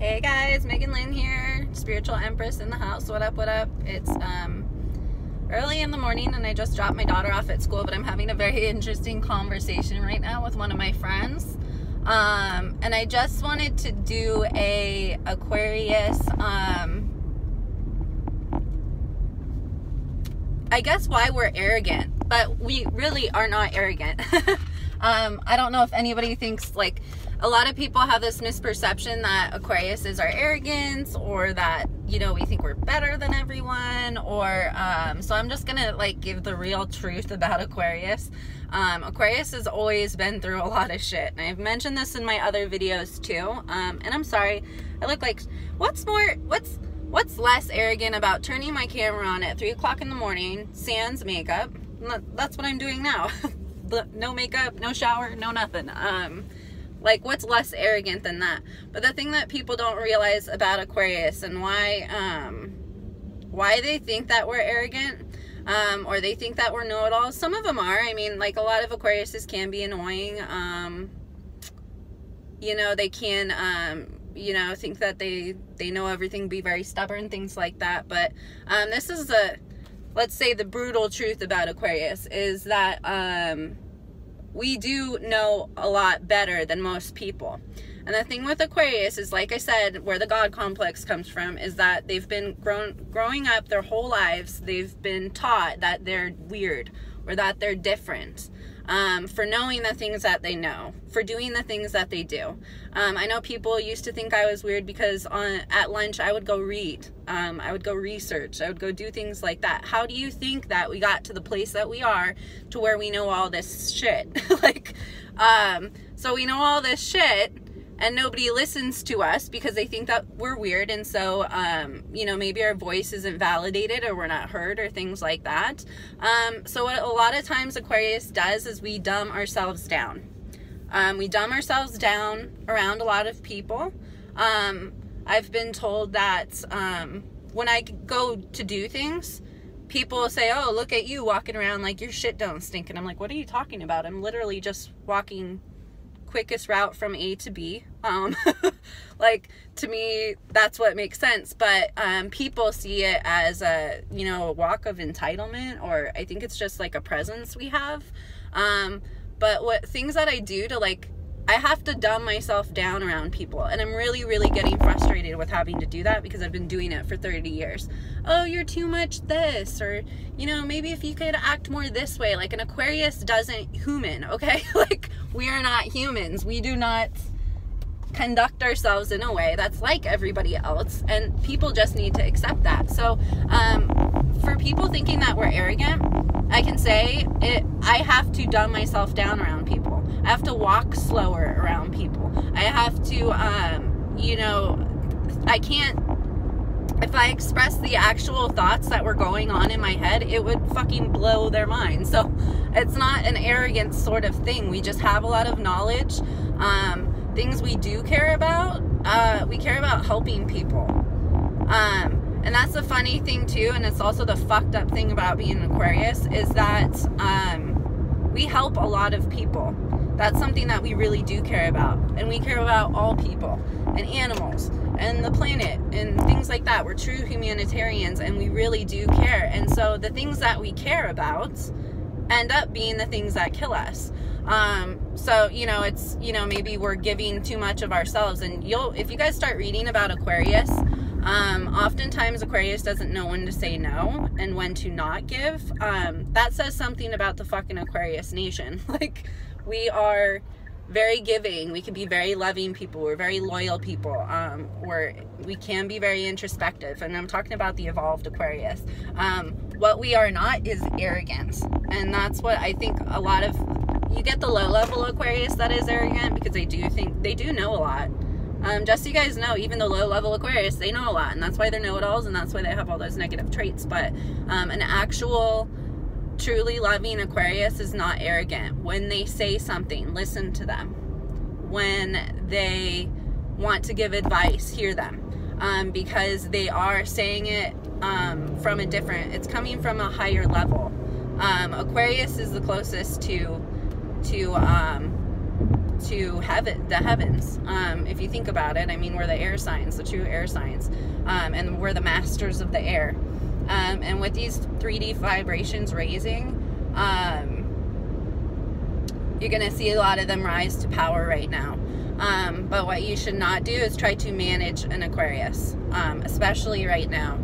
Hey guys, Megan Lynn here, spiritual empress in the house. What up, what up? It's um early in the morning and I just dropped my daughter off at school, but I'm having a very interesting conversation right now with one of my friends. Um and I just wanted to do a Aquarius um I guess why we're arrogant, but we really are not arrogant. um I don't know if anybody thinks like a lot of people have this misperception that Aquariuses are arrogant or that, you know, we think we're better than everyone or, um, so I'm just gonna like give the real truth about Aquarius. Um, Aquarius has always been through a lot of shit. And I've mentioned this in my other videos too. Um, and I'm sorry, I look like, what's more, what's, what's less arrogant about turning my camera on at three o'clock in the morning, sans makeup? That's what I'm doing now. no makeup, no shower, no nothing. Um, like, what's less arrogant than that? But the thing that people don't realize about Aquarius and why, um, why they think that we're arrogant, um, or they think that we're know-it-alls. Some of them are. I mean, like, a lot of Aquariuses can be annoying. Um, you know, they can, um, you know, think that they, they know everything, be very stubborn, things like that. But, um, this is the, let's say the brutal truth about Aquarius is that, um, we do know a lot better than most people. And the thing with Aquarius is, like I said, where the God complex comes from is that they've been grown, growing up their whole lives, they've been taught that they're weird or that they're different um, for knowing the things that they know, for doing the things that they do. Um, I know people used to think I was weird because on at lunch I would go read, um, I would go research, I would go do things like that. How do you think that we got to the place that we are to where we know all this shit? like, um, so we know all this shit and nobody listens to us because they think that we're weird. And so um, you know maybe our voice isn't validated or we're not heard or things like that. Um, so what a lot of times aquarius does is we dumb ourselves down. Um, we dumb ourselves down around a lot of people. Um, i've been told that um, when i go to do things people say oh look at you walking around like your shit don't stink. And i'm like what are you talking about? I'm literally just walking quickest route from A to B. Um, like to me, that's what makes sense. But um, people see it as a you know a walk of entitlement, or I think it's just like a presence we have. Um, but what things that I do to like I have to dumb myself down around people. And I'm really, really getting frustrated with having to do that because I've been doing it for 30 years. Oh, you're too much this. Or, you know, maybe if you could act more this way. Like an Aquarius doesn't human, okay? like we are not humans. We do not conduct ourselves in a way that's like everybody else. And people just need to accept that. So, um, for people thinking that we're arrogant, I can say it, I have to dumb myself down around people I have to walk slower around people. I have to, um, you know, I can't, if I express the actual thoughts that were going on in my head, it would fucking blow their mind. So it's not an arrogant sort of thing. We just have a lot of knowledge. Um, things we do care about, uh, we care about helping people. Um, and that's the funny thing too, and it's also the fucked up thing about being an Aquarius is that um, we help a lot of people. That's something that we really do care about. And we care about all people and animals and the planet and things like that. We're true humanitarians and we really do care. And so the things that we care about end up being the things that kill us. Um, so, you know, it's, you know, maybe we're giving too much of ourselves. And you'll, if you guys start reading about Aquarius, um, oftentimes Aquarius doesn't know when to say no and when to not give. Um, that says something about the fucking Aquarius nation. like, we are very giving. We can be very loving people. We're very loyal people. Um, we're we can be very introspective. And i'm talking about the evolved aquarius. Um, what we are not is arrogance and that's what i think a lot of you get the low level aquarius that is arrogant because they do think they do know a lot. Um, just so you guys know even the low level aquarius they know a lot. And that's why they're know-it-alls and that's why they have all those negative traits. But um, an actual truly loving Aquarius is not arrogant. When they say something, listen to them. When they want to give advice, hear them. Um, because they are saying it um, from a different, it's coming from a higher level. Um, Aquarius is the closest to, to um, to heaven, the heavens. Um, if you think about it, I mean, we're the air signs, the true air signs, um, and we're the masters of the air. Um, and with these 3D vibrations raising, um, you're going to see a lot of them rise to power right now. Um, but what you should not do is try to manage an Aquarius, um, especially right now.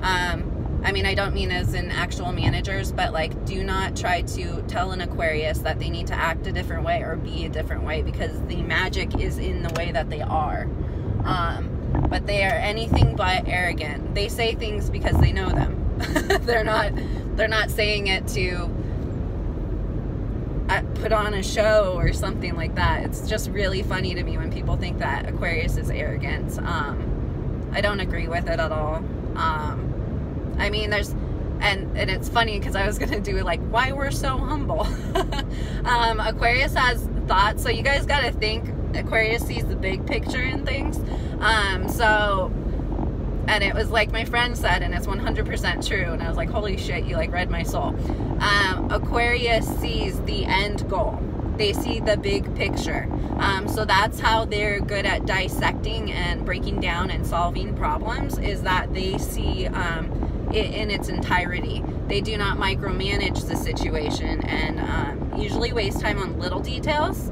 Um, I mean, I don't mean as in actual managers, but like, do not try to tell an Aquarius that they need to act a different way or be a different way because the magic is in the way that they are. Um, but they are anything but arrogant. They say things because they know them. they're not. They're not saying it to uh, put on a show or something like that. It's just really funny to me when people think that Aquarius is arrogant. Um, I don't agree with it at all. Um, I mean, there's, and, and it's funny because I was to do like why we're so humble. um, Aquarius has thoughts, so you guys got to think Aquarius sees the big picture in things. Um, so, and it was like my friend said, and it's 100% true. And I was like, holy shit, you like read my soul. Um, Aquarius sees the end goal. They see the big picture. Um, so that's how they're good at dissecting and breaking down and solving problems is that they see um, it in its entirety. They do not micromanage the situation and um, usually waste time on little details.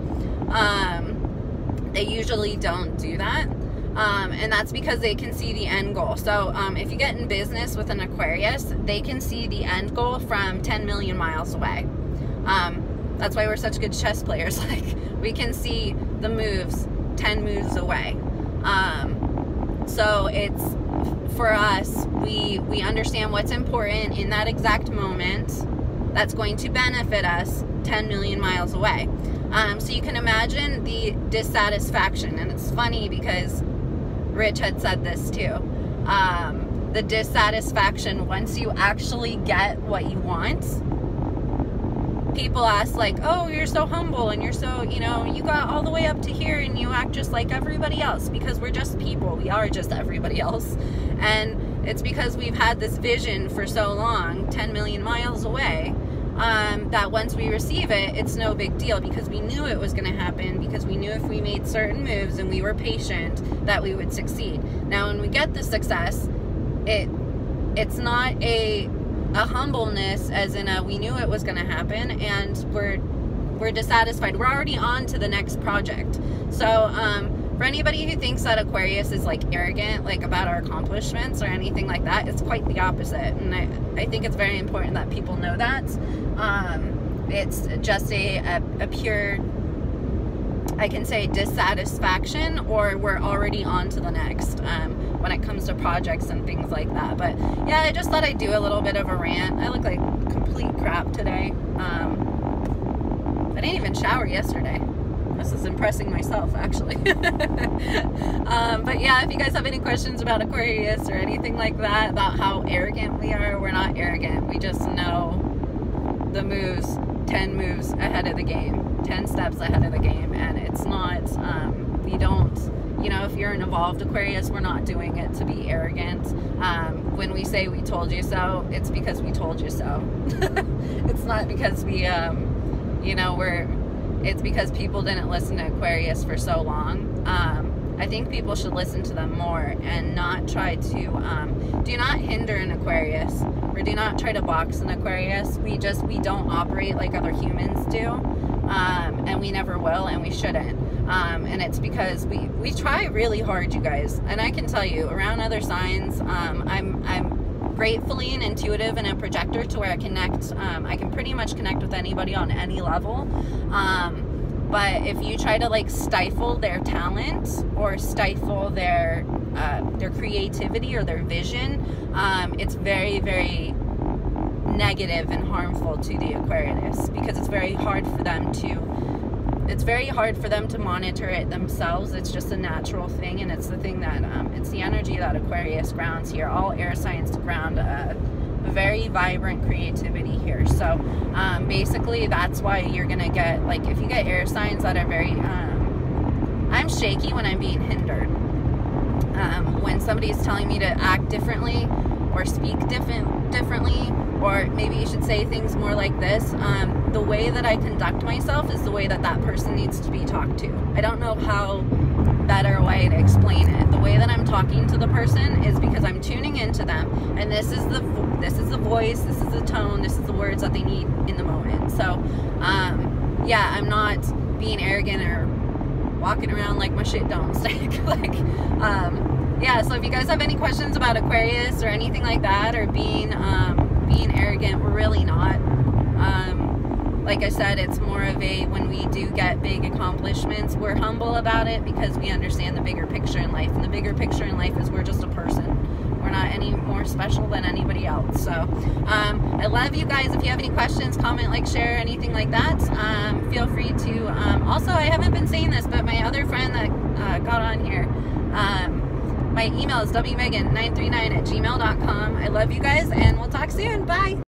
Um, they usually don't do that. Um, and that's because they can see the end goal. So um, if you get in business with an Aquarius, they can see the end goal from 10 million miles away. Um, that's why we're such good chess players. Like we can see the moves 10 moves away. Um, so it's for us, we, we understand what's important in that exact moment that's going to benefit us 10 million miles away. Um, so you can imagine the dissatisfaction. And it's funny because Rich had said this too. Um, the dissatisfaction once you actually get what you want. People ask, like, oh, you're so humble and you're so, you know, you got all the way up to here and you act just like everybody else because we're just people. We are just everybody else. And it's because we've had this vision for so long, 10 million miles away, um, that once we receive it, it's no big deal because we knew it was going to happen because we knew if we made certain moves and we were patient that we would succeed. Now, when we get the success, it it's not a a humbleness as in a we knew it was going to happen and we're we're dissatisfied. We're already on to the next project. So, um, for anybody who thinks that Aquarius is like arrogant, like about our accomplishments or anything like that, it's quite the opposite. And I, I think it's very important that people know that. Um, it's just a, a, a pure, I can say dissatisfaction or we're already on to the next um, when it comes to projects and things like that. But yeah, I just thought I'd do a little bit of a rant. I look like complete crap today. Um, I didn't even shower yesterday is impressing myself actually. Um, but yeah if you guys have any questions about Aquarius or anything like that about how arrogant we are we're not arrogant. We just know the moves 10 moves ahead of the game 10 steps ahead of the game and it's not um, we don't you know if you're an evolved Aquarius we're not doing it to be arrogant. Um, when we say we told you so it's because we told you so. It's not because we um, you know we're it's because people didn't listen to Aquarius for so long. Um, I think people should listen to them more and not try to, um, do not hinder an Aquarius or do not try to box an Aquarius. We just, we don't operate like other humans do. Um, and we never will and we shouldn't. Um, and it's because we, we try really hard, you guys. And I can tell you, around other signs, um, I'm, I'm gratefully an intuitive and a projector to where I connect, um, I can pretty much connect with anybody on any level. Um, but if you try to like stifle their talent or stifle their uh, their creativity or their vision, um, it's very, very negative and harmful to the Aquarius because it's very hard for them to it's very hard for them to monitor it themselves. It's just a natural thing, and it's the thing that um, it's the energy that Aquarius grounds here. All air signs ground a, very vibrant creativity here. So um, basically, that's why you're gonna get like if you get air signs that are very. Um, I'm shaky when I'm being hindered. Um, when somebody's telling me to act differently or speak different differently or maybe you should say things more like this. Um, the way that I conduct myself is the way that that person needs to be talked to. I don't know how better way to explain it. The way that I'm talking to the person is because I'm tuning into them, and this is the this is the voice, this is the tone, this is the words that they need in the moment. So, um, yeah, I'm not being arrogant or walking around like my shit don't stink. like, um, yeah. So if you guys have any questions about Aquarius or anything like that, or being um, being arrogant, we're really not. Um, like I said, it's more of a when we do get big accomplishments, we're humble about it because we understand the bigger picture in life. And the bigger picture in life is we're just a person. We're not any more special than anybody else. So um, I love you guys. If you have any questions, comment, like, share, anything like that, um, feel free to. Um, also, I haven't been saying this, but my other friend that uh, got on here, um, my email is wmegan939 at gmail.com. I love you guys, and talk soon. Bye.